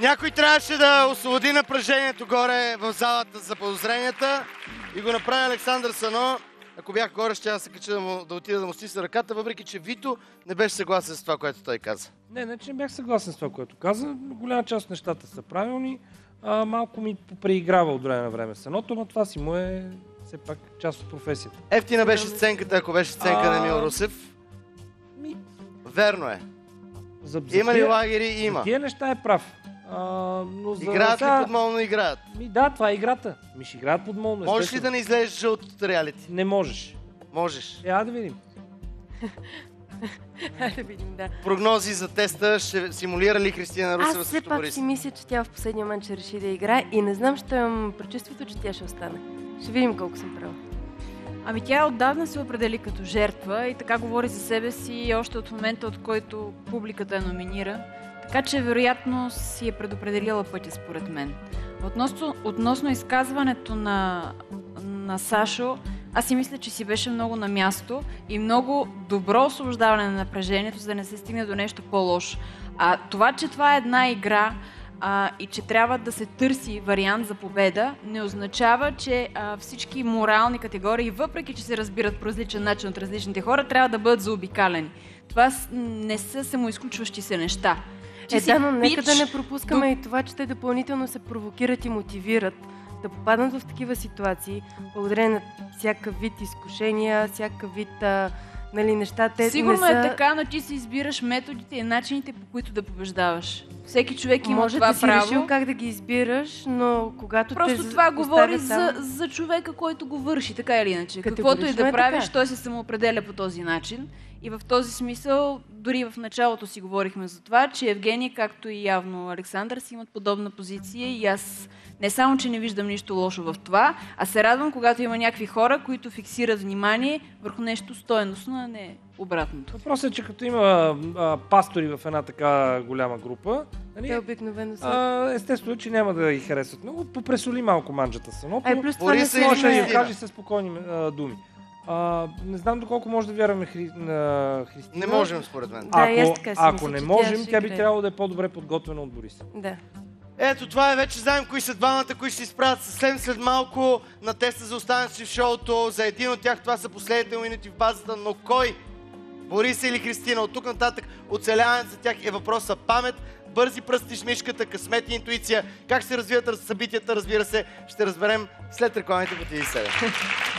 Някой трябваше да освободи напрежението горе в залата за подозренията и го направи Александър Сано. Ако бях горе, ще да се кача да, му, да отида да му стисна ръката, въпреки че Вито не беше съгласен с това, което той каза. Не, не, че не бях съгласен с това, което каза. Голяма част от нещата са правилни. А, малко ми преиграва от време на време сеното, но това си му е все пак част от професията. Ефтина беше сценката, ако беше сценка А, на Емил Русев. Ми, Верно е. за, за Има ли лагери? За Има. тия неща е прав. А, но за Играят ли сега- подмолно? Играят. Ми, да, това е играта. Ми ще играят подмолно. Можеш ли да не излезеш от реалити? Не можеш. Можеш. Я да видим. Да видим, да. Прогнози за теста ще симулира ли Христина Русева Аз все пак Борис? си мисля, че тя в последния момент ще реши да играе и не знам, ще имам предчувствието, че тя ще остане. Ще видим колко съм права. Ами тя отдавна се определи като жертва и така говори за себе си още от момента, от който публиката я номинира. Така че вероятно си е предопределила пътя според мен. Относно, относно изказването на, на Сашо, аз си мисля, че си беше много на място и много добро освобождаване на напрежението, за да не се стигне до нещо по-лошо. А това, че това е една игра, а, и че трябва да се търси вариант за победа, не означава, че а, всички морални категории, въпреки че се разбират по различен начин от различните хора, трябва да бъдат заобикалени. Това не са самоизключващи се неща. Че Е, си да, но нека да не пропускаме и това, че те допълнително се провокират и мотивират да попаднат в такива ситуации, благодарение на всякакъв вид изкушения, всякакъв вид а, нали, неща. Те Сигурно не са... е така, но ти си избираш методите и начините, по които да побеждаваш. Всеки човек има Може това да си право. решил как да ги избираш, но когато Просто те това говори поставят за, за човека, който го върши, така или иначе. Каквото и да е правиш, така. той се самоопределя по този начин. И в този смисъл, дори в началото си говорихме за това, че Евгений, както и явно Александър, си имат подобна позиция и аз не само, че не виждам нищо лошо в това, а се радвам, когато има някакви хора, които фиксират внимание върху нещо стоеностно, а не обратното. Въпросът е, че като има а, пастори в една така голяма група, Те нали, обикновено са... а, естествено, че няма да ги харесват много. Попресоли малко манджата. А и плюс това не се Може да каже със спокойни а, думи. А, не знам доколко може да вярваме хри... на Христина. Не можем, според мен. Да, Ако, така ако мисля, не тя можем, ще тя би играе. трябвало да е по-добре подготвена от Борис. Да. Ето това е вече знаем кои са двамата, които ще се изправят съвсем след малко на теста за останалите в шоуто. За един от тях това са последните минути в базата, но кой? Борис или Христина? От тук нататък оцеляването за тях е въпроса памет, бързи пръсти мишката, късмет и интуиция. Как се развиват раз- събитията, разбира се, ще разберем след рекламите по TV7.